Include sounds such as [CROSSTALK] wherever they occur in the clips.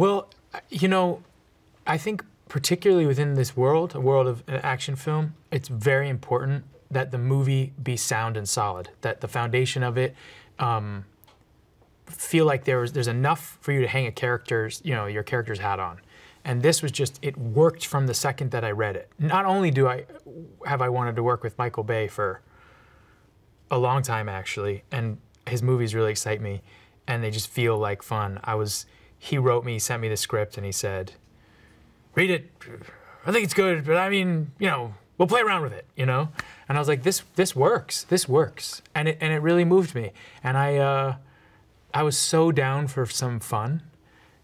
Well, you know, I think particularly within this world, a world of action film, it's very important that the movie be sound and solid. That the foundation of it um, feel like there's there's enough for you to hang a character's you know your character's hat on. And this was just it worked from the second that I read it. Not only do I have I wanted to work with Michael Bay for a long time actually, and his movies really excite me, and they just feel like fun. I was he wrote me, sent me the script, and he said, "Read it. I think it's good, but I mean, you know, we'll play around with it, you know." And I was like, "This this works. This works," and it and it really moved me. And I uh, I was so down for some fun.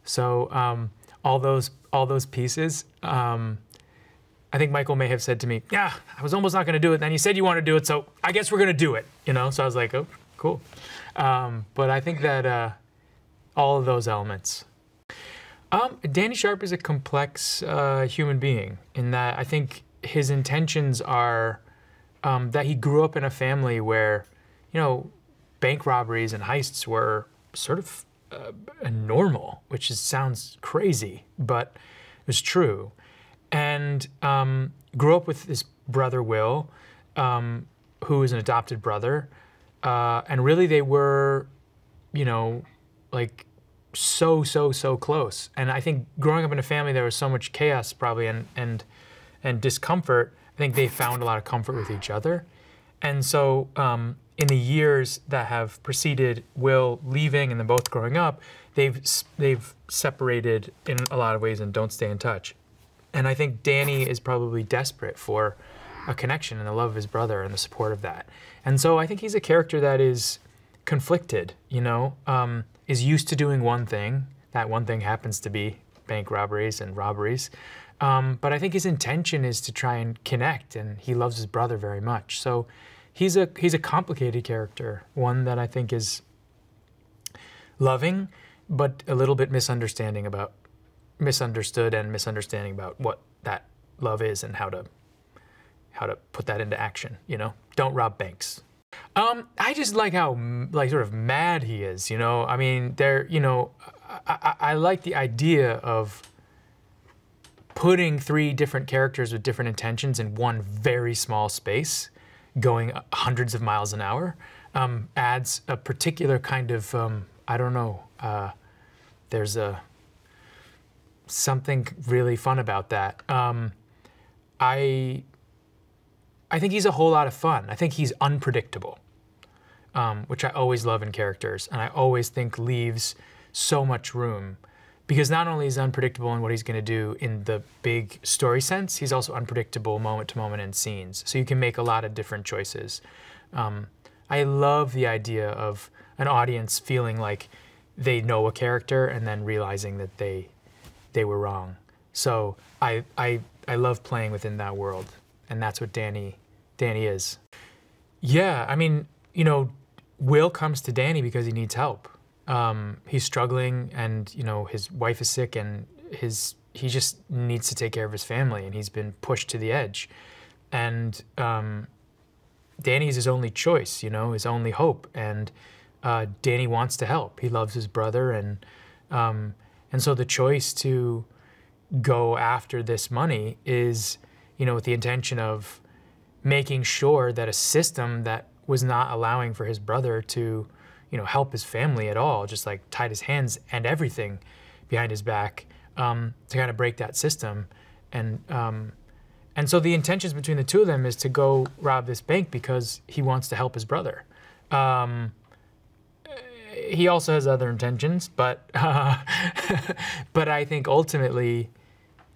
So um, all those all those pieces. Um, I think Michael may have said to me, "Yeah, I was almost not going to do it. Then you said you want to do it, so I guess we're going to do it." You know. So I was like, "Oh, cool." Um, but I think that uh, all of those elements. Um, Danny Sharp is a complex uh, human being in that I think his intentions are um, that he grew up in a family where, you know, bank robberies and heists were sort of uh, normal, which is, sounds crazy, but it was true. And um, grew up with his brother Will, um, who is an adopted brother, uh, and really they were, you know, like so so so close. And I think growing up in a family there was so much chaos probably and and and discomfort. I think they found a lot of comfort with each other. And so um, in the years that have preceded Will leaving and then both growing up, they've they've separated in a lot of ways and don't stay in touch. And I think Danny is probably desperate for a connection and the love of his brother and the support of that. And so I think he's a character that is conflicted, you know, um, is used to doing one thing. That one thing happens to be bank robberies and robberies. Um, but I think his intention is to try and connect, and he loves his brother very much. So he's a he's a complicated character, one that I think is loving, but a little bit misunderstanding about misunderstood and misunderstanding about what that love is and how to how to put that into action. You know, don't rob banks. Um, I just like how like sort of mad he is. You know, I mean, there. You know, I, I, I like the idea of putting three different characters with different intentions in one very small space going hundreds of miles an hour um, adds a particular kind of um, I don't know. Uh, there's a something really fun about that. Um, I I think he's a whole lot of fun. I think he's unpredictable, um, which I always love in characters, and I always think leaves so much room because not only is unpredictable in what he's going to do in the big story sense, he's also unpredictable moment to moment in scenes. So you can make a lot of different choices. Um, I love the idea of an audience feeling like they know a character and then realizing that they they were wrong. So I I I love playing within that world, and that's what Danny Danny is. Yeah, I mean, you know, Will comes to Danny because he needs help um, he's struggling, and you know his wife is sick, and his he just needs to take care of his family, and he's been pushed to the edge, and um, Danny's his only choice, you know, his only hope, and uh, Danny wants to help. He loves his brother, and um, and so the choice to go after this money is, you know, with the intention of making sure that a system that was not allowing for his brother to you know, help his family at all, just like tied his hands and everything behind his back um, to kind of break that system. And um, and so the intentions between the two of them is to go rob this bank because he wants to help his brother. Um, he also has other intentions, but uh, [LAUGHS] but I think ultimately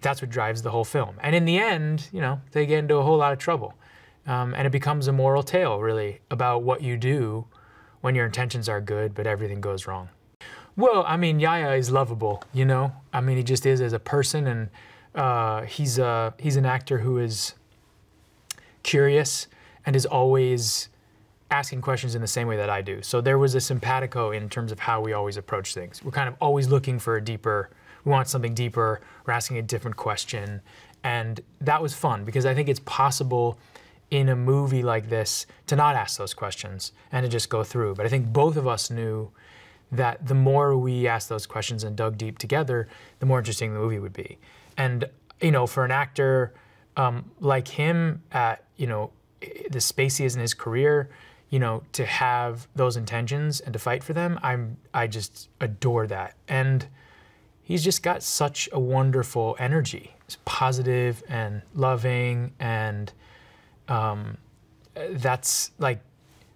that's what drives the whole film. And in the end, you know, they get into a whole lot of trouble, um, and it becomes a moral tale, really, about what you do when your intentions are good, but everything goes wrong? Well, I mean, Yahya is lovable, you know? I mean, he just is as a person, and uh, he's, a, he's an actor who is curious and is always asking questions in the same way that I do. So there was a simpatico in terms of how we always approach things. We're kind of always looking for a deeper, we want something deeper, we're asking a different question. And that was fun because I think it's possible in a movie like this to not ask those questions and to just go through. But I think both of us knew that the more we asked those questions and dug deep together, the more interesting the movie would be. And you know, for an actor um, like him, at you know, the space he is in his career, you know, to have those intentions and to fight for them, I'm I just adore that. And he's just got such a wonderful energy. It's positive and loving, and um, that's like,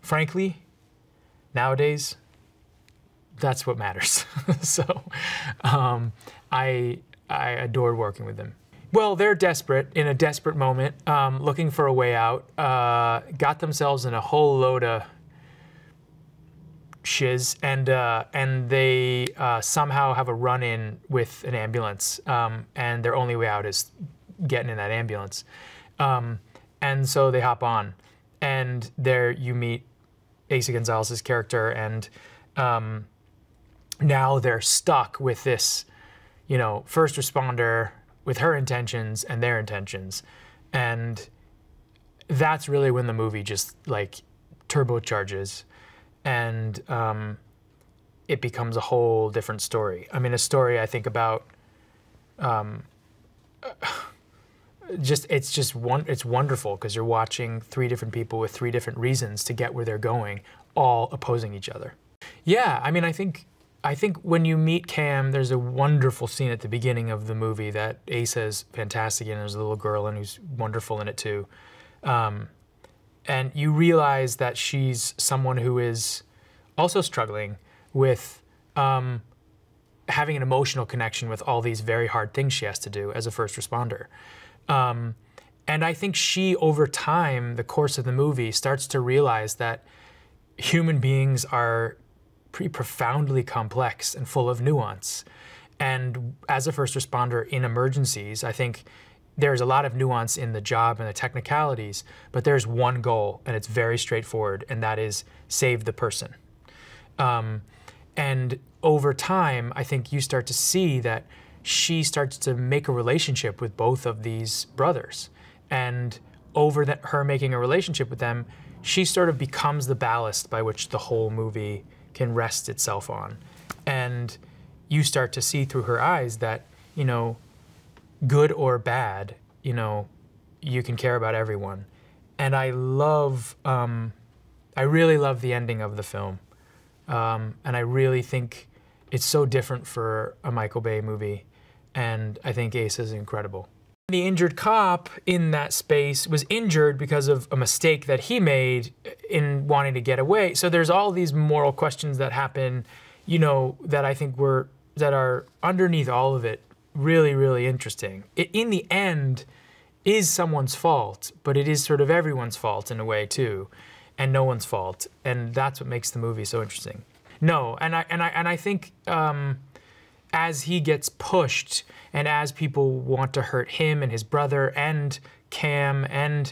frankly, nowadays, that's what matters. [LAUGHS] so, um, I I adored working with them. Well, they're desperate in a desperate moment, um, looking for a way out. Uh, got themselves in a whole load of shiz, and uh, and they uh, somehow have a run-in with an ambulance, um, and their only way out is getting in that ambulance. Um, and so they hop on, and there you meet Eiza Gonzalez's character, and um, now they're stuck with this, you know, first responder with her intentions and their intentions. And that's really when the movie just like turbocharges and um, it becomes a whole different story. I mean, a story I think about. Um, [SIGHS] just it's just one it's wonderful because you're watching three different people with three different reasons to get where they're going all opposing each other yeah i mean i think I think when you meet Cam, there's a wonderful scene at the beginning of the movie that Eiza is fantastic in. There's a little girl and who's wonderful in it too. Um, and you realize that she's someone who is also struggling with um, having an emotional connection with all these very hard things she has to do as a first responder. Um, and I think she, over time, the course of the movie, starts to realize that human beings are pretty profoundly complex and full of nuance. And as a first responder in emergencies, I think there's a lot of nuance in the job and the technicalities, but there's one goal, and it's very straightforward, and that is save the person. Um, and over time, I think you start to see that she starts to make a relationship with both of these brothers. And over that, her making a relationship with them, she sort of becomes the ballast by which the whole movie can rest itself on. And you start to see through her eyes that, you know, good or bad, you know, you can care about everyone. And I love, um, I really love the ending of the film. Um, and I really think it's so different for a Michael Bay movie. And I think Eiza is incredible. The injured cop in that space was injured because of a mistake that he made in wanting to get away. So there's all these moral questions that happen, you know, that I think were that are underneath all of it really really interesting. It, in the end is someone's fault, but it is sort of everyone's fault in a way too, and no one's fault, and that's what makes the movie so interesting. No, and I and I and I think um, as he gets pushed and as people want to hurt him and his brother and Cam and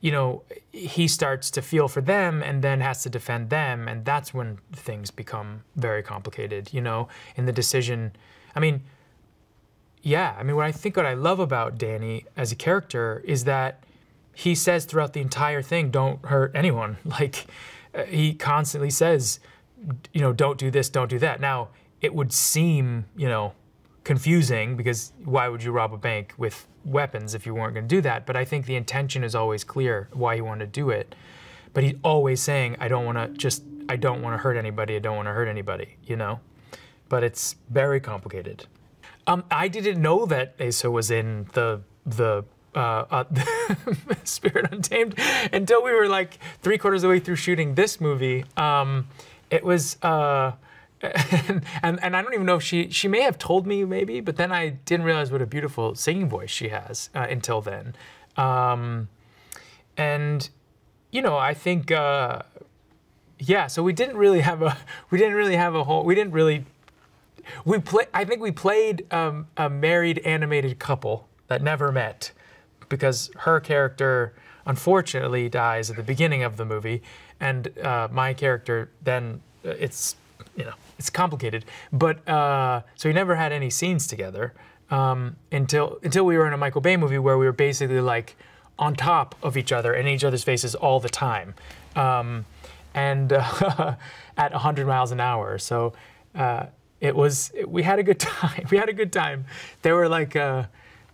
you know he starts to feel for them and then has to defend them and that's when things become very complicated you know in the decision i mean yeah i mean what i think what i love about danny as a character is that he says throughout the entire thing don't hurt anyone [LAUGHS] like uh, he constantly says you know don't do this don't do that now it would seem, you know, confusing because why would you rob a bank with weapons if you weren't going to do that? But I think the intention is always clear why you want to do it. But he's always saying, I don't want to just, I don't want to hurt anybody. I don't want to hurt anybody, you know? But it's very complicated. Um, I didn't know that Eiza was in the, the uh, uh, [LAUGHS] Spirit Untamed until we were like three quarters of the way through shooting this movie. Um, it was, uh, [LAUGHS] and, and, I don't even know if she she may have told me maybe, but then I didn't realize what a beautiful singing voice she has uh, until then. Um, and you know, I think uh, yeah. So we didn't really have a [LAUGHS] we didn't really have a whole we didn't really we play. I think we played um, a married animated couple that never met because her character unfortunately dies at the beginning of the movie, and uh, my character then uh, it's you know it's complicated. But uh, so we never had any scenes together um, until until we were in a Michael Bay movie where we were basically like on top of each other and each other's faces all the time, um, and [LAUGHS] at 100 miles an hour. So uh, it was we had a good [LAUGHS] time. We had a good time. There were like uh,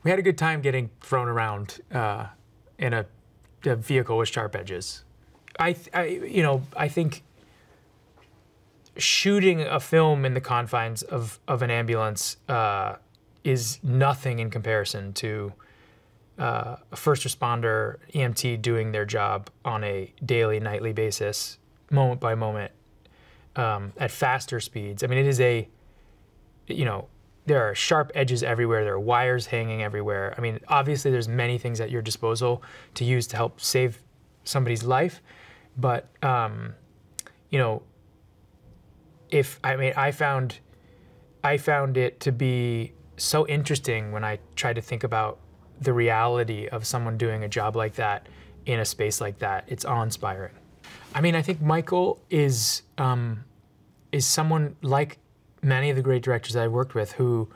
we had a good time getting thrown around uh, in a, a, vehicle with sharp edges. I, I, you know, I think shooting a film in the confines of, of an ambulance uh, is nothing in comparison to uh, a first responder, EMT doing their job on a daily, nightly basis, moment by moment, um, at faster speeds. I mean, it is a, you know, there are sharp edges everywhere. There are wires hanging everywhere. I mean, obviously, there's many things at your disposal to use to help save somebody's life, but um, you know, if I mean, I found, I found it to be so interesting when I tried to think about the reality of someone doing a job like that in a space like that. It's awe-inspiring. I mean, I think Michael is um, is someone like many of the great directors I've worked with who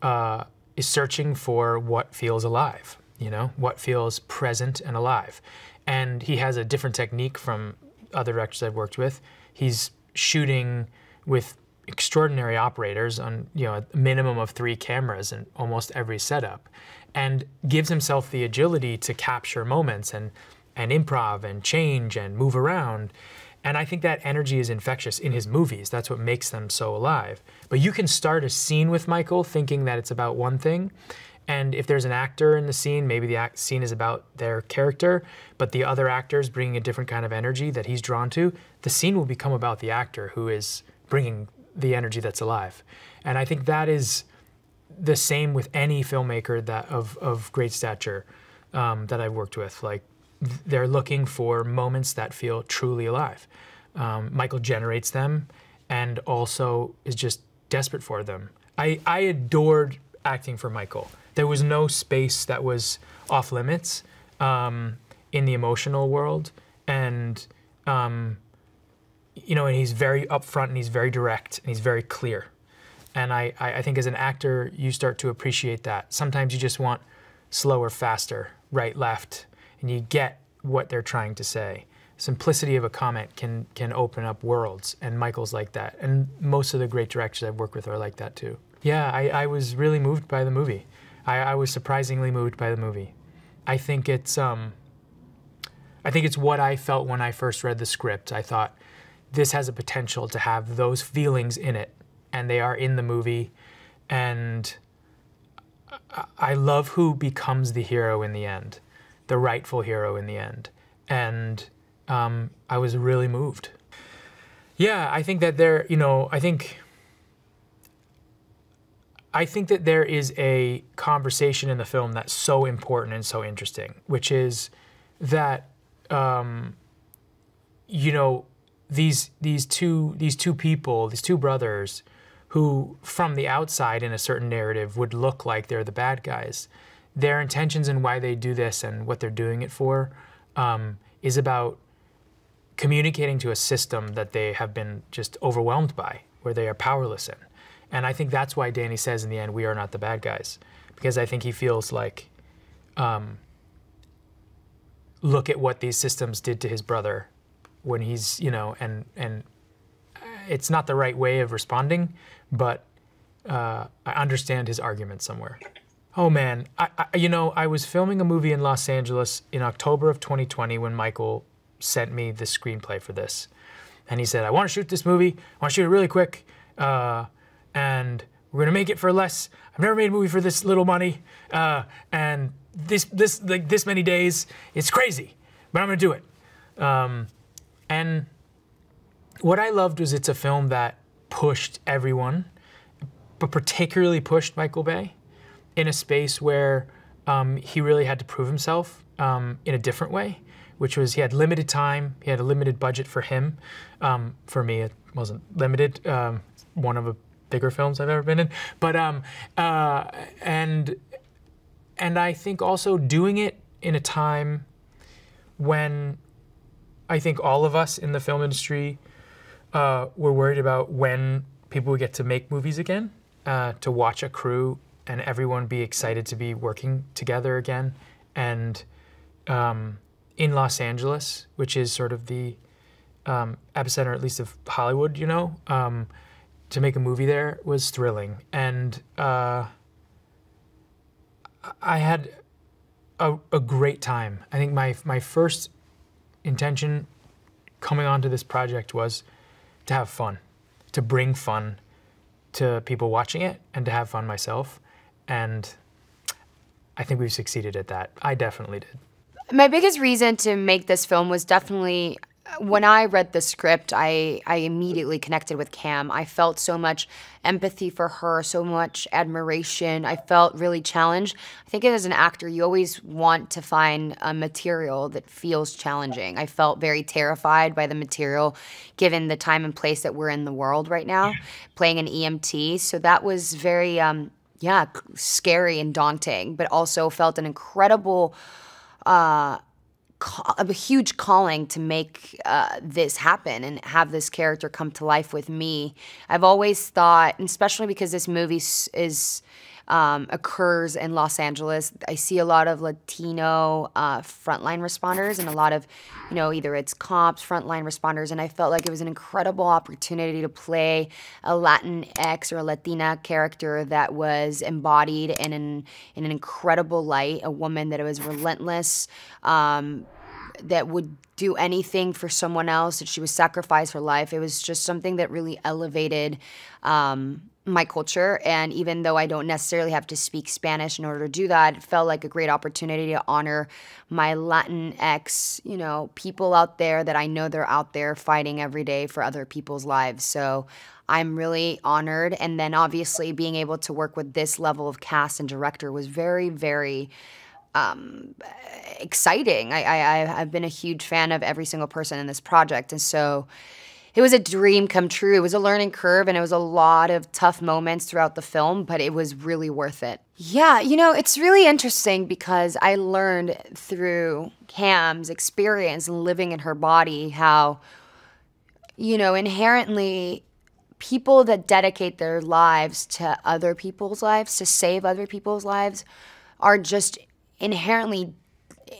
uh, is searching for what feels alive. You know, what feels present and alive. And he has a different technique from other directors I've worked with. He's shooting with extraordinary operators on you know a minimum of three cameras in almost every setup and gives himself the agility to capture moments and and improv and change and move around and I think that energy is infectious in his movies. That's what makes them so alive. But you can start a scene with Michael thinking that it's about one thing. And if there's an actor in the scene, maybe the scene is about their character, but the other actor's bringing a different kind of energy that he's drawn to, the scene will become about the actor who is bringing the energy that's alive. And I think that is the same with any filmmaker that of, of great stature um, that I've worked with. Like they're looking for moments that feel truly alive. Um, Michael generates them and also is just desperate for them. I, I adored acting for Michael. There was no space that was off limits um, in the emotional world. And um, you know, and he's very upfront and he's very direct and he's very clear. And I, I think as an actor, you start to appreciate that. Sometimes you just want slower, faster, right, left, and you get what they're trying to say. Simplicity of a comment can can open up worlds, and Michael's like that. And most of the great directors I've worked with are like that too. Yeah, I, I was really moved by the movie. I, I was surprisingly moved by the movie. I think it's um, I think it's what I felt when I first read the script. I thought this has a potential to have those feelings in it, and they are in the movie. And I love who becomes the hero in the end, the rightful hero in the end. And um, I was really moved. Yeah, I think that there, you know, I think. I think that there is a conversation in the film that's so important and so interesting, which is that, um, you know, these these two these two people, these two brothers, who from the outside in a certain narrative would look like they're the bad guys, their intentions and why they do this and what they're doing it for um, is about communicating to a system that they have been just overwhelmed by, where they are powerless in. And I think that's why Danny says in the end, we are not the bad guys, because I think he feels like, um, look at what these systems did to his brother when he's you know and and it's not the right way of responding, but uh, I understand his argument somewhere. Oh man, I, I, you know I was filming a movie in Los Angeles in October of 2020 when Michael sent me the screenplay for this, and he said I want to shoot this movie. I want to shoot it really quick, uh, and we're gonna make it for less. I've never made a movie for this little money, uh, and this this like this many days. It's crazy, but I'm gonna do it. Um, and what I loved was it's a film that pushed everyone, but particularly pushed Michael Bay in a space where um, he really had to prove himself um, in a different way, which was he had limited time, he had a limited budget for him. Um, for me, it wasn't limited. Um, one of the bigger films I've ever been in, but um, uh, and and I think also doing it in a time when I think all of us in the film industry uh, were worried about when people would get to make movies again, uh, to watch a crew and everyone be excited to be working together again. And um, in Los Angeles, which is sort of the um, epicenter, at least of Hollywood, you know, um, to make a movie there was thrilling, and uh, I had a, a great time. I think my my first intention coming onto this project was to have fun, to bring fun to people watching it, and to have fun myself, and I think we've succeeded at that. I definitely did. My biggest reason to make this film was definitely when I read the script, I, I immediately connected with Cam. I felt so much empathy for her, so much admiration. I felt really challenged. I think as an actor, you always want to find a material that feels challenging. I felt very terrified by the material given the time and place that we're in the world right now, playing an EMT. So that was very, um, yeah, scary and daunting, but also felt an incredible. Uh, a huge calling to make uh, this happen and have this character come to life with me. I've always thought, especially because this movie is um, occurs in Los Angeles. I see a lot of Latino uh, frontline responders and a lot of, you know, either it's cops, frontline responders, and I felt like it was an incredible opportunity to play a Latin X or a Latina character that was embodied in an in an incredible light, a woman that was relentless. Um, that would do anything for someone else, that she would sacrifice her life. It was just something that really elevated um, my culture. And even though I don't necessarily have to speak Spanish in order to do that, it felt like a great opportunity to honor my Latinx, you know, people out there that I know they're out there fighting every day for other people's lives. So I'm really honored. And then obviously being able to work with this level of cast and director was very, very um, exciting. I, I, I've been a huge fan of every single person in this project. And so it was a dream come true. It was a learning curve and it was a lot of tough moments throughout the film, but it was really worth it. Yeah, you know, it's really interesting because I learned through Cam's experience and living in her body how, you know, inherently people that dedicate their lives to other people's lives, to save other people's lives, are just inherently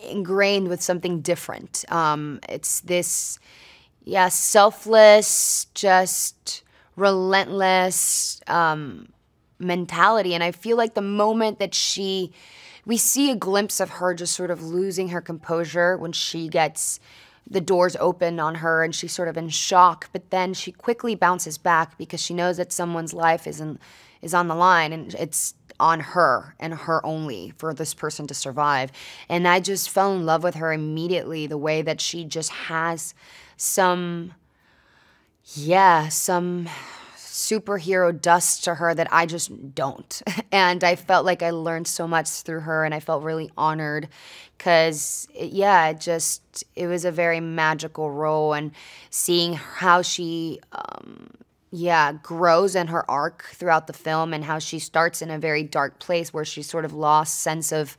ingrained with something different. Um, it's this yeah, selfless, just relentless um, mentality. And I feel like the moment that she, we see a glimpse of her just sort of losing her composure when she gets the doors open on her and she's sort of in shock. But then she quickly bounces back because she knows that someone's life is, in, is on the line and it's on her and her only for this person to survive. And I just fell in love with her immediately, the way that she just has some, yeah, some superhero dust to her that I just don't. [LAUGHS] And I felt like I learned so much through her and I felt really honored because, yeah, it just, it was a very magical role and seeing how she, um, yeah, grows in her arc throughout the film and how she starts in a very dark place where she's sort of lost sense of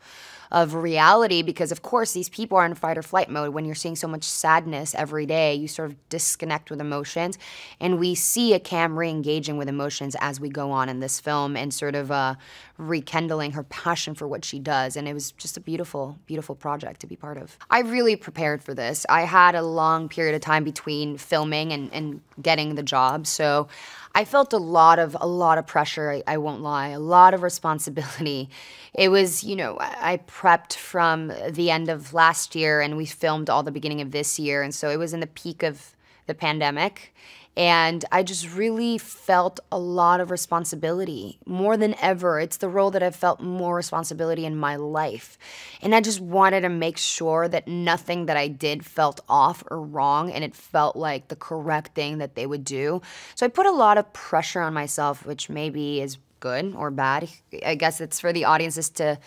of reality because of course these people are in fight or flight mode. When you're seeing so much sadness every day you sort of disconnect with emotions. And we see a cam re-engaging with emotions as we go on in this film and sort of uh, rekindling her passion for what she does. And it was just a beautiful beautiful project to be part of. I really prepared for this. I had a long period of time between filming and, and getting the job so I felt a lot of a lot of pressure. I, I, won't lie, a lot of responsibility. [LAUGHS] It was, you know, I prepped from the end of last year, and we filmed all the beginning of this year, and so it was in the peak of the pandemic, and I just really felt a lot of responsibility more than ever. It's the role that I've felt more responsibility in my life. And I just wanted to make sure that nothing that I did felt off or wrong and it felt like the correct thing that they would do. So I put a lot of pressure on myself, which maybe is good or bad. I guess it's for the audiences to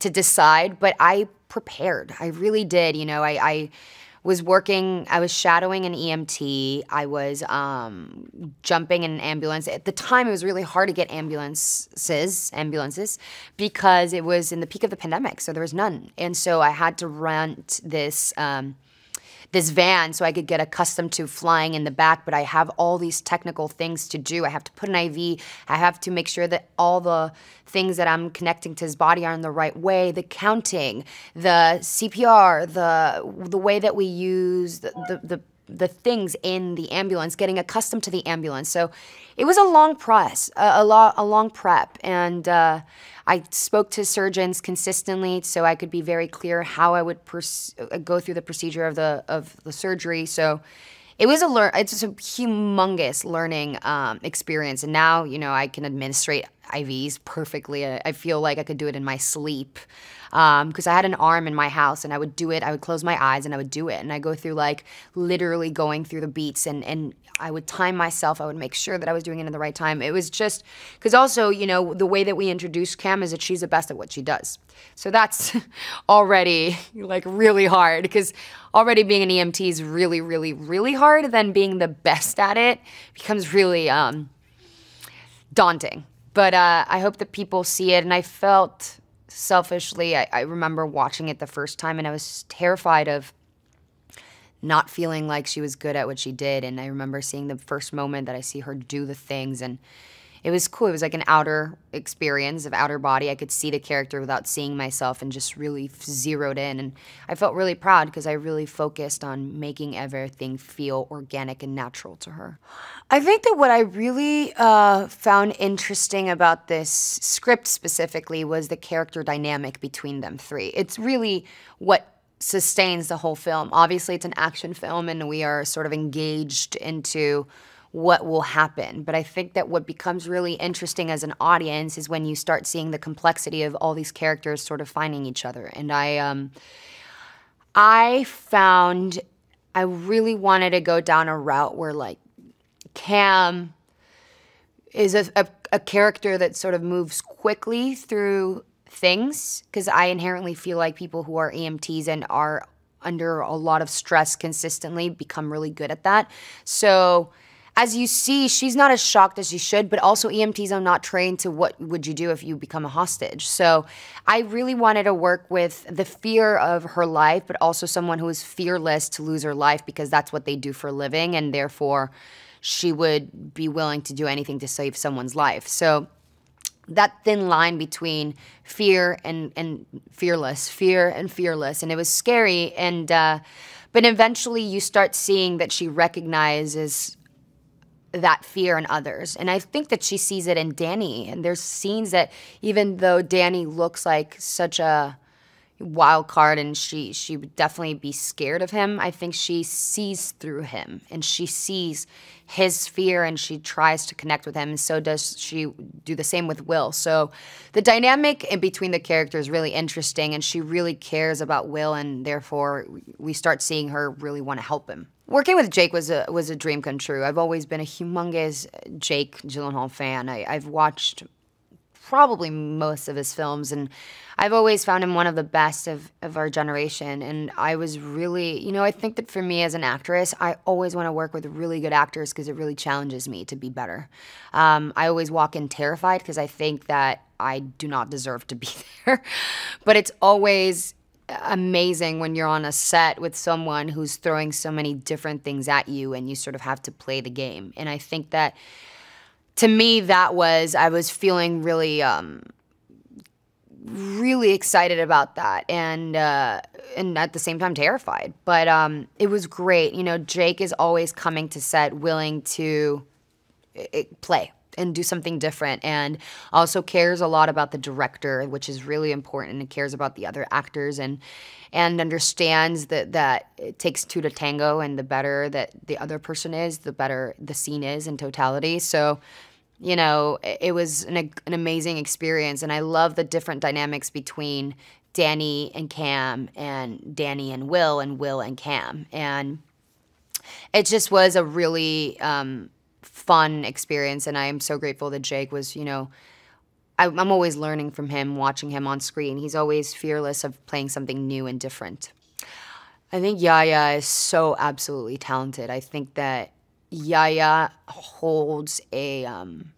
to decide, but I prepared. I really did. You know, I, I was working, I was shadowing an EMT. I was um, jumping in an ambulance. At the time, it was really hard to get ambulances, ambulances, because it was in the peak of the pandemic, so there was none. And so I had to rent this. Um, this van so I could get accustomed to flying in the back, but I have all these technical things to do. I have to put an IV, I have to make sure that all the things that I'm connecting to his body are in the right way, the counting, the CPR, the the way that we use the, the, the the things in the ambulance, getting accustomed to the ambulance. So it was a long press, a, a, lo- a long prep. And uh, I spoke to surgeons consistently so I could be very clear how I would uh, go through the procedure of the, of the surgery. So it was a learn it's a humongous learning um, experience. And now you know i can administrate ivs perfectly. I, I feel like i could do it in my sleep because um, i had an arm in my house and i would do it i would close my eyes and i would do it. And i go through like literally going through the beats and and i would time myself. I would make sure that i was doing it in the right time. It was just because also you know the way that we introduce cam is that she's the best at what she does. So that's [LAUGHS] already like really hard because already being an EMT is really, really, really hard. Then being the best at it becomes really um, daunting. But uh, I hope that people see it. And I felt selfishly, I, I remember watching it the first time and I was terrified of not feeling like she was good at what she did. And I remember seeing the first moment that I see her do the things and it was cool. It was like an outer experience of outer body. I could see the character without seeing myself and just really zeroed in. And I felt really proud because I really focused on making everything feel organic and natural to her. I think that what I really uh, found interesting about this script specifically was the character dynamic between them three. It's really what sustains the whole film. Obviously, it's an action film, and we are sort of engaged into what will happen. But I think that what becomes really interesting as an audience is when you start seeing the complexity of all these characters sort of finding each other. And I, um, I found I really wanted to go down a route where like Cam is a, a, a character that sort of moves quickly through things because I inherently feel like people who are EMTs and are under a lot of stress consistently become really good at that. So as you see, she's not as shocked as she should, but also EMTs are not trained to what would you do if you become a hostage. So I really wanted to work with the fear of her life, but also someone who is fearless to lose her life because that's what they do for a living, and therefore she would be willing to do anything to save someone's life. So that thin line between fear and, and fearless, fear and fearless, and it was scary. And uh, but eventually, you start seeing that she recognizes that fear in others. And I think that she sees it in Danny. And there's scenes that even though Danny looks like such a wild card and she she would definitely be scared of him, I think she sees through him and she sees his fear and she tries to connect with him and so does she do the same with Will. So the dynamic in between the characters is really interesting and she really cares about Will and therefore we start seeing her really want to help him. Working with Jake was a was a dream come true. I've always been a humongous Jake Gyllenhaal fan. I, I've watched probably most of his films and I've always found him one of the best of, of our generation and I was really you know I think that for me as an actress I always want to work with really good actors because it really challenges me to be better um, I always walk in terrified because I think that I do not deserve to be [LAUGHS] there but it's always amazing when you're on a set with someone who's throwing so many different things at you and you sort of have to play the game. And I think that to me, that was, I was feeling really, um, really excited about that and uh, and at the same time terrified. But um, it was great. You know, Jake is always coming to set willing to play and do something different and also cares a lot about the director which is really important and cares about the other actors and and understands that that it takes two to tango and the better that the other person is the better the scene is in totality. So you know it was an, an amazing experience and i love the different dynamics between danny and cam and danny and will and will and cam and it just was a really um, fun experience. And I am so grateful that Jake was, you know, I, I'm always learning from him, watching him on screen. He's always fearless of playing something new and different. I think Yahya is so absolutely talented. I think that Yahya holds a um,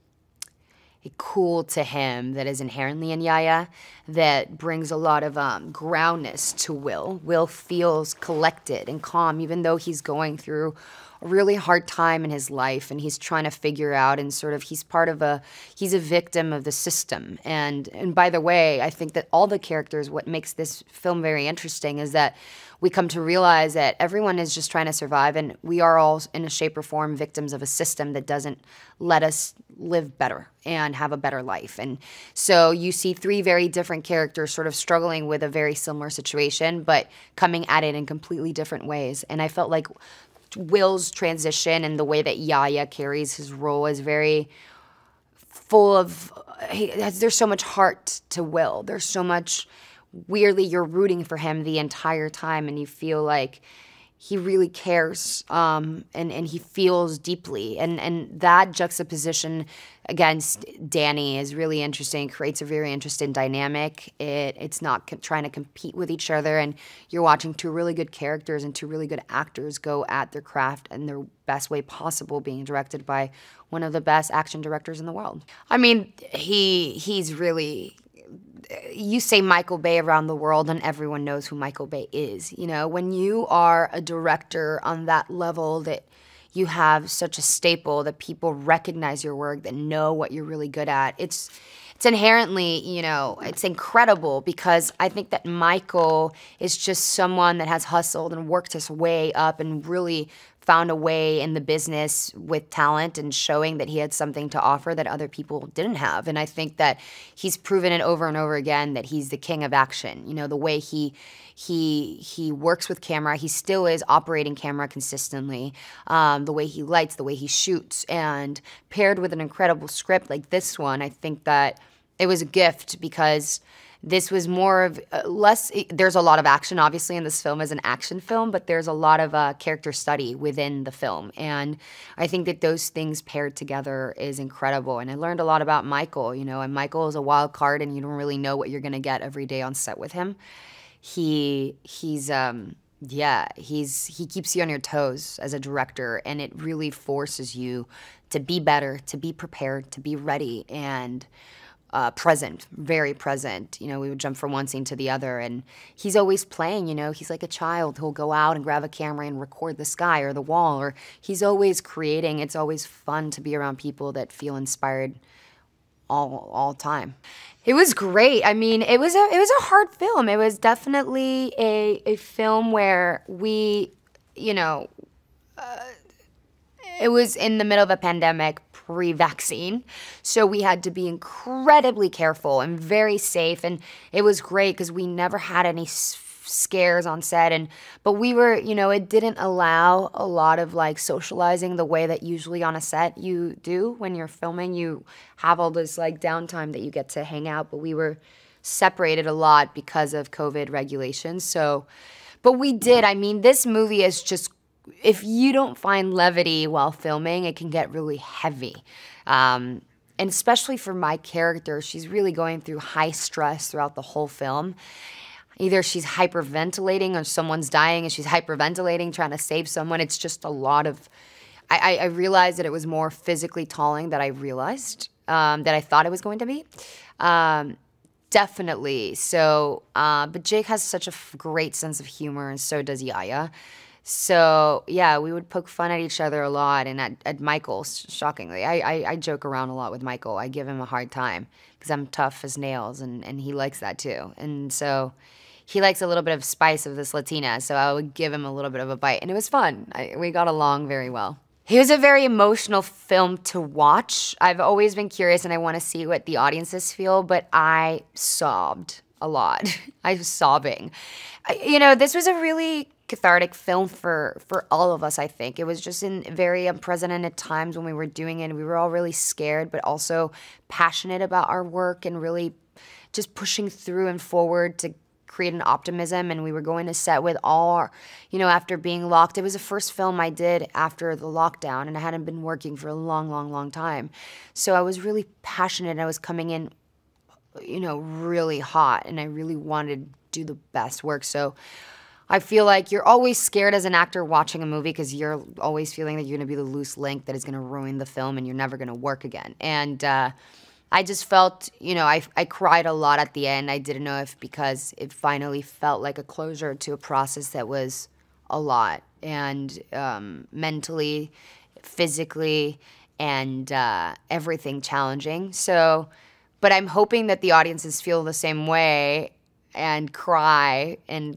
a cool to him that is inherently in Yahya that brings a lot of um, groundness to Will. Will feels collected and calm, even though he's going through a really hard time in his life and he's trying to figure out and sort of he's part of a he's a victim of the system. And and by the way i think that all the characters what makes this film very interesting is that we come to realize that everyone is just trying to survive and we are all in a shape or form victims of a system that doesn't let us live better and have a better life. And so you see three very different characters sort of struggling with a very similar situation but coming at it in completely different ways. And i felt like Will's transition and the way that Yahya carries his role is very full of. He, there's so much heart to Will. There's so much. Weirdly, you're rooting for him the entire time, and you feel like he really cares um, and, and he feels deeply. And, and that juxtaposition against Danny is really interesting, it creates a very interesting dynamic. It, it's not trying to compete with each other, and you're watching two really good characters and two really good actors go at their craft in their best way possible, being directed by one of the best action directors in the world. I mean, he he's really you say Michael Bay around the world, and everyone knows who Michael Bay is. You know, when you are a director on that level that you have such a staple that people recognize your work, that know what you're really good at, it's it's inherently, you know, it's incredible because I think that Michael is just someone that has hustled and worked his way up and really found a way in the business with talent and showing that he had something to offer that other people didn't have. And I think that he's proven it over and over again that he's the king of action. You know, the way he he he works with camera, he still is operating camera consistently. Um, the way he lights, the way he shoots, and paired with an incredible script like this one, I think that it was a gift because this was more of uh, less. There's a lot of action, obviously, in this film as an action film, but there's a lot of uh, character study within the film, and I think that those things paired together is incredible. And I learned a lot about Michael, you know, and Michael is a wild card, and you don't really know what you're gonna get every day on set with him. He he's um yeah he's he keeps you on your toes as a director and it really forces you to be better to be prepared to be ready and uh, present, very present. You know, we would jump from one scene to the other, and he's always playing. You know, he's like a child. He'll go out and grab a camera and record the sky or the wall, or he's always creating. It's always fun to be around people that feel inspired all all time. It was great. I mean, it was a it was a hard film. It was definitely a a film where we, you know. Uh, it was in the middle of a pandemic pre vaccine. So we had to be incredibly careful and very safe. And it was great because we never had any scares on set and but we were you know it didn't allow a lot of like socializing the way that usually on a set you do when you're filming you have all this like downtime that you get to hang out but we were separated a lot because of covid regulations so but we did i mean this movie is just if you don't find levity while filming, it can get really heavy. Um, and especially for my character, she's really going through high stress throughout the whole film. Either she's hyperventilating or someone's dying and she's hyperventilating, trying to save someone. It's just a lot of. I, I realized that it was more physically tolling than I realized um, that I thought it was going to be. Um, definitely. So, uh, but Jake has such a great sense of humor, and so does Yahya. So yeah, we would poke fun at each other a lot, and at, at Michael, shockingly, I, I, I joke around a lot with Michael. I give him a hard time because I'm tough as nails, and and he likes that too. And so he likes a little bit of spice of this Latina, so I would give him a little bit of a bite, and it was fun. I, we got along very well. He was a very emotional film to watch. I've always been curious, and I want to see what the audiences feel, but I sobbed a lot. [LAUGHS] I was sobbing. You know, this was a really cathartic film for for all of us i think. It was just in very unprecedented times when we were doing it. We were all really scared but also passionate about our work and really just pushing through and forward to create an optimism. And we were going to set with all our, you know after being locked. It was the first film i did after the lockdown and i hadn't been working for a long long long time. So i was really passionate. I was coming in you know really hot and i really wanted to do the best work so I feel like you're always scared as an actor watching a movie because you're always feeling that you're going to be the loose link that is going to ruin the film and you're never going to work again. And uh, I just felt, you know, I, I cried a lot at the end. I didn't know if because it finally felt like a closure to a process that was a lot. and um, mentally, physically, and uh, everything challenging. So, but I'm hoping that the audiences feel the same way and cry and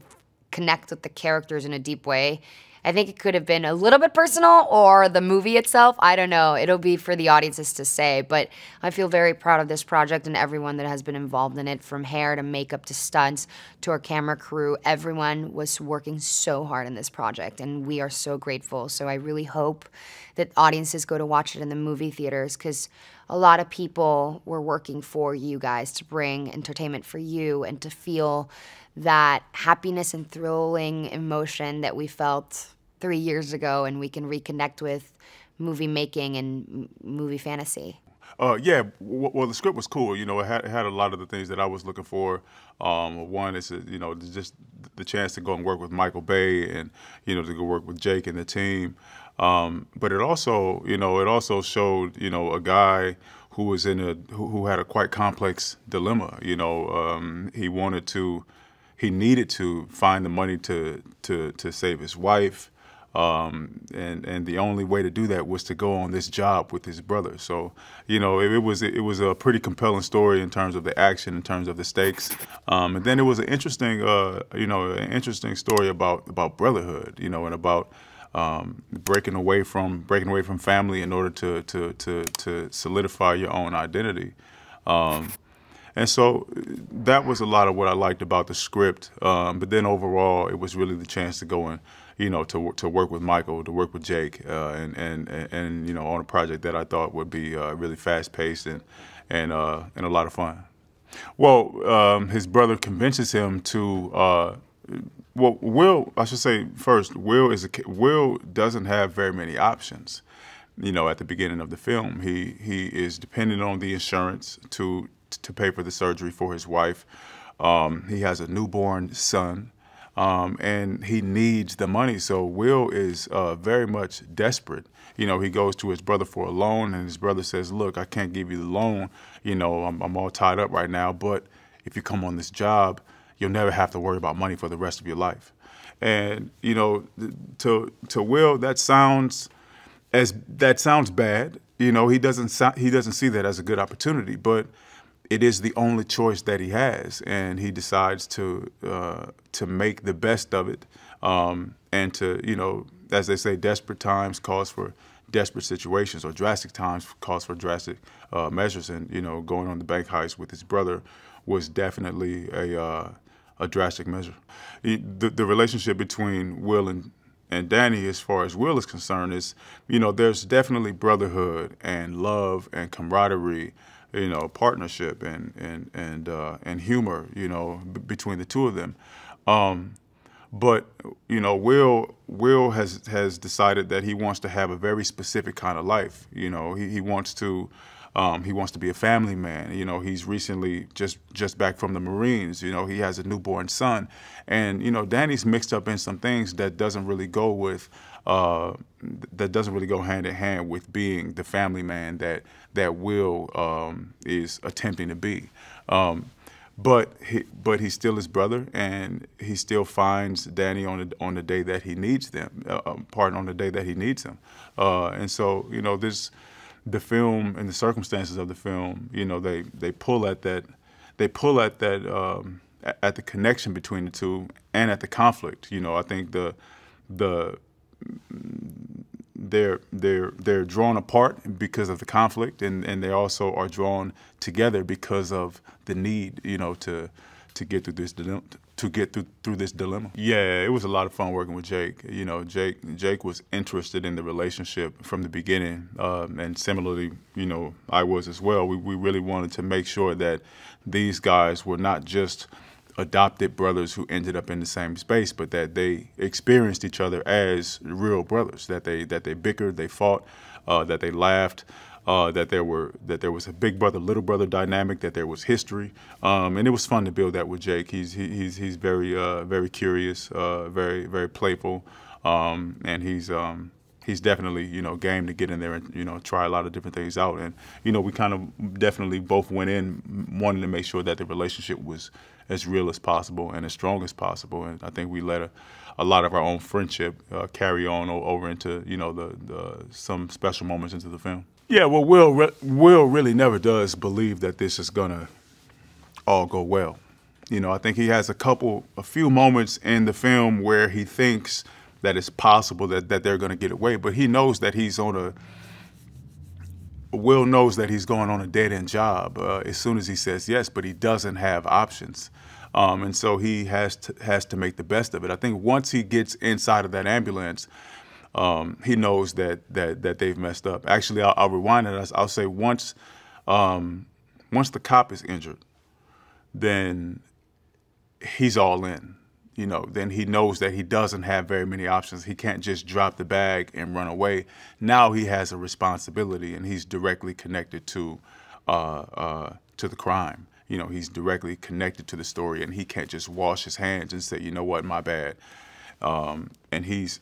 connect with the characters in a deep way. I think it could have been a little bit personal or the movie itself. I don't know. It'll be for the audiences to say. But I feel very proud of this project and everyone that has been involved in it from hair to makeup to stunts to our camera crew. Everyone was working so hard in this project and we are so grateful. So I really hope that audiences go to watch it in the movie theaters because a lot of people were working for you guys to bring entertainment for you and to feel that happiness and thrilling emotion that we felt three years ago and we can reconnect with movie making and movie fantasy. Uh, yeah, well, the script was cool. You know, it had, it had a lot of the things that I was looking for. Um, one is, you know, just the chance to go and work with Michael Bay and, you know, to go work with Jake and the team. Um, but it also, you know, it also showed, you know, a guy who was in a, who, had a quite complex dilemma. You know, um, he wanted to, he needed to find the money to, to, to save his wife. Um, and and the only way to do that was to go on this job with his brother. So you know it, it, was it was a pretty compelling story in terms of the action, in terms of the stakes, um, and then it was an interesting uh, you know an interesting story about about brotherhood, you know, and about um, breaking away from breaking away from family in order to to to, to solidify your own identity. Um, and so that was a lot of what I liked about the script. Um, but then overall, it was really the chance to go and you know, to to work with Michael, to work with Jake, uh, and, and and you know, on a project that I thought would be uh, really fast paced and and uh, and a lot of fun. Well, um, his brother convinces him to. Well, Will, I should say first, Will is a Will doesn't have very many options. You know, at the beginning of the film, he he is dependent on the insurance to to pay for the surgery for his wife. Um, he has a newborn son um, and he needs the money. So Will is uh, very much desperate. You know, he goes to his brother for a loan, and his brother says, "Look, I can't give you the loan. You know, I'm, I'm all tied up right now. But if you come on this job, you'll never have to worry about money for the rest of your life." And you know, to to Will, that sounds as that sounds bad. You know, he doesn't he doesn't see that as a good opportunity, but it is the only choice that he has, and he decides to uh, to make the best of it, um, and to you know, as they say, desperate times calls for desperate situations, or drastic times calls for drastic uh, measures. And you know, going on the bank heist with his brother was definitely a uh, a drastic measure. He, the, the relationship between Will and and Danny, as far as Will is concerned, is you know, there's definitely brotherhood and love and camaraderie you know, partnership and and and uh, and humor, you know, between the two of them. Um, but you know, Will Will has has decided that he wants to have a very specific kind of life. You know, he, he wants to um, he wants to be a family man. You know, he's recently just just back from the Marines. You know, he has a newborn son, and you know, Danny's mixed up in some things that doesn't really go with uh, that doesn't really go hand in hand with being the family man that that Will um, is attempting to be. Um, but he, but he's still his brother, and he still finds Danny on the on the day that he needs them. Uh, um, pardon, on the day that he needs him. Uh, and so you know this, the film and the circumstances of the film. You know they they pull at that, they pull at that um, at the connection between the two and at the conflict. You know I think the the they're they're they're drawn apart because of the conflict, and, and they also are drawn together because of the need, you know, to to get through this to get through through this dilemma. Yeah, it was a lot of fun working with Jake. You know, Jake Jake was interested in the relationship from the beginning, um, and similarly, you know, I was as well. We we really wanted to make sure that these guys were not just adopted brothers who ended up in the same space, but that they experienced each other as real brothers. That they that they bickered, they fought, uh, that they laughed. Uh, that there were that there was a big brother little brother dynamic that there was history um, and it was fun to build that with Jake he's he, he's he's very uh, very curious uh, very very playful um, and he's um, he's definitely you know game to get in there and you know try a lot of different things out. And you know we kind of definitely both went in wanting to make sure that the relationship was as real as possible and as strong as possible. And I think we let a, a lot of our own friendship uh, carry on over into you know the, the some special moments into the film. Yeah, well, Will re- Will really never does believe that this is gonna all go well. You know, I think he has a couple, a few moments in the film where he thinks that it's possible that, that they're going to get away. But he knows that he's on a, Will knows that he's going on a dead end job uh, as soon as he says yes, but he doesn't have options. Um, and so he has to, has to make the best of it. I think once he gets inside of that ambulance, um, he knows that, that that they've messed up. Actually, I'll, I'll rewind it. I'll say once um, once the cop is injured, then he's all in you know, then he knows that he doesn't have very many options. He can't just drop the bag and run away. Now he has a responsibility, and he's directly connected to uh, uh, to the crime. You know, he's directly connected to the story, and he can't just wash his hands and say, you know what, my bad. Um, and he's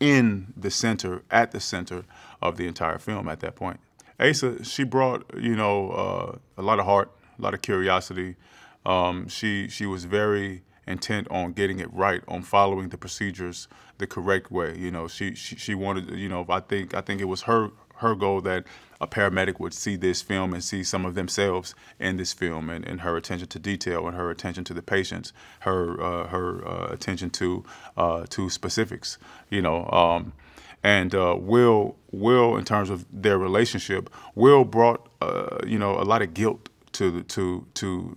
in the center, at the center of the entire film at that point. Eiza, she brought, you know, uh, a lot of heart, a lot of curiosity. Um, she she was very intent on getting it right, on following the procedures the correct way. You know, she she, she wanted, you know, I think I think it was her her goal that a paramedic would see this film and see some of themselves in this film and, and her attention to detail and her attention to the patients, her uh, her uh, attention to uh, to specifics, you know. Um, and uh, Will Will in terms of their relationship, Will brought uh, you know a lot of guilt to to to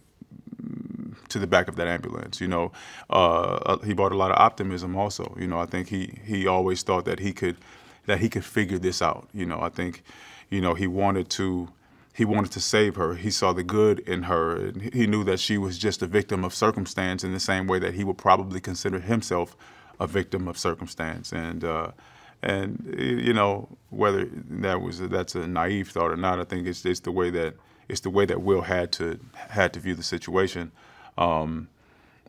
to the back of that ambulance. You know, uh, uh, he brought a lot of optimism. Also, you know, I think he he always thought that he could that he could figure this out. You know, I think, you know, he wanted to he wanted to save her. He saw the good in her. And he knew that she was just a victim of circumstance in the same way that he would probably consider himself a victim of circumstance. And uh, and you know whether that was that's a naive thought or not, I think it's it's the way that it's the way that Will had to had to view the situation. Um,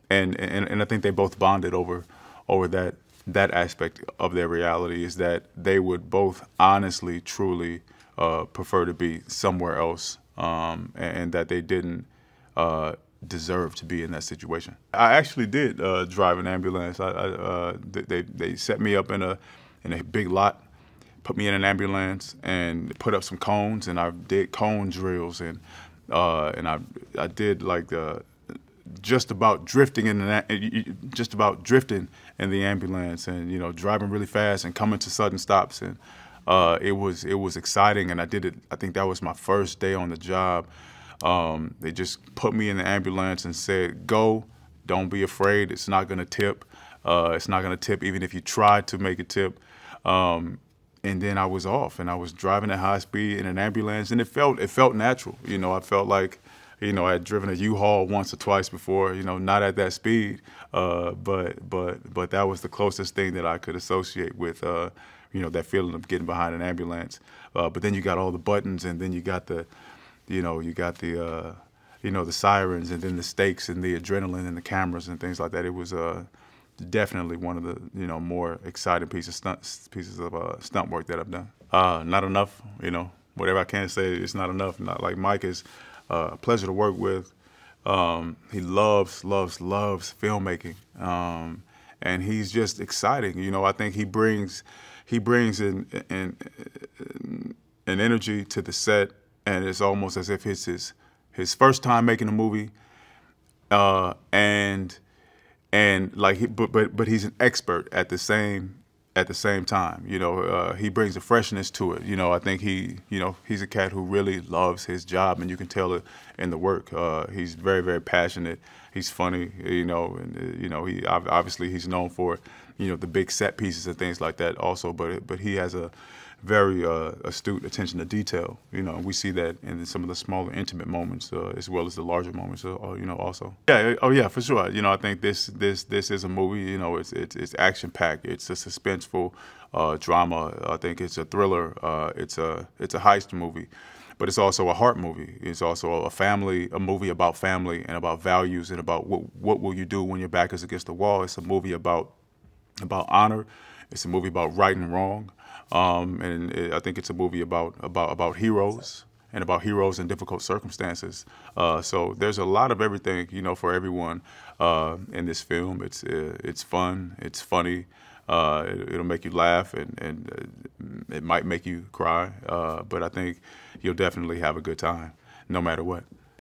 and, and and I think they both bonded over over that that aspect of their reality is that they would both honestly, truly uh, prefer to be somewhere else, um, and, and, that they didn't uh, deserve to be in that situation. I actually did uh, drive an ambulance. I, I, uh, they they set me up in a in a big lot, put me in an ambulance, and put up some cones, and I did cone drills, and uh, and I I did like the just about drifting in the, just about drifting in the ambulance and you know driving really fast and coming to sudden stops and uh, it was it was exciting and I did it I think that was my first day on the job. Um, they just put me in the ambulance and said go don't be afraid it's not gonna tip uh, it's not gonna tip even if you try to make a tip. Um, and then I was off and I was driving at high speed in an ambulance and it felt it felt natural you know I felt like you know, I had driven a U-Haul once or twice before, you know, not at that speed, uh, but but but that was the closest thing that I could associate with, uh, you know, that feeling of getting behind an ambulance. Uh, but then you got all the buttons, and then you got the, you know, you got the, uh, you know, the sirens, and then the stakes, and the adrenaline, and the cameras, and things like that. It was uh, definitely one of the, you know, more exciting pieces stunt, pieces of uh, stunt work that I've done. not enough, you know. Whatever I can say, it's not enough. Not like Mike is uh, a pleasure to work with. Um, he loves, loves, loves filmmaking, um, and he's just exciting. You know, I think he brings he brings in, an energy to the set, and it's almost as if it's his his first time making a movie, uh, and and like he, but but but he's an expert at the same at the same time. You know, uh, he brings a freshness to it. You know, I think he, you know, he's a cat who really loves his job, and you can tell it in the work. Uh, he's very, very passionate. He's funny. You know, and uh, you know, he obviously he's known for, you know, the big set pieces and things like that also. But but he has a very uh, astute attention to detail. You know, we see that in some of the smaller, intimate moments, uh, as well as the larger moments. Uh, you know, also. Yeah. Oh, yeah, for sure. You know, I think this this this is a movie. You know, it's it's, it's action packed. It's a suspenseful uh, drama. I think it's a thriller. Uh, it's a it's a heist movie. But it's also a heart movie. It's also a family, a movie about family and about values and about what what will you do when your back is against the wall. It's a movie about about honor It's a movie about right and wrong, um, and it, I think it's a movie about about about heroes and about heroes in difficult circumstances. Uh, so there's a lot of everything, you know, for everyone uh, in this film. It's uh, it's fun, it's funny. Uh, it, will make you laugh, and, and uh, it might make you cry. Uh, but I think you'll definitely have a good time, no matter what.